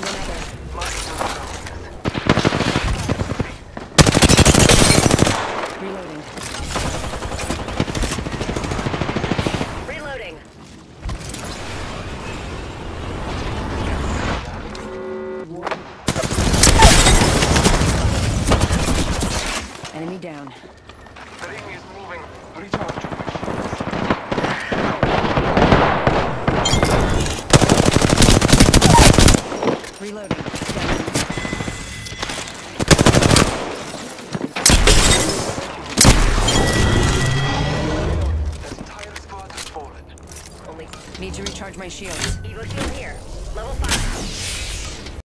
found another. Reloading. Reloading. Enemy down. The enemy is moving. Recharge. Reloading. That entire squad has fallen. Only need to recharge my shields. Evo shield here.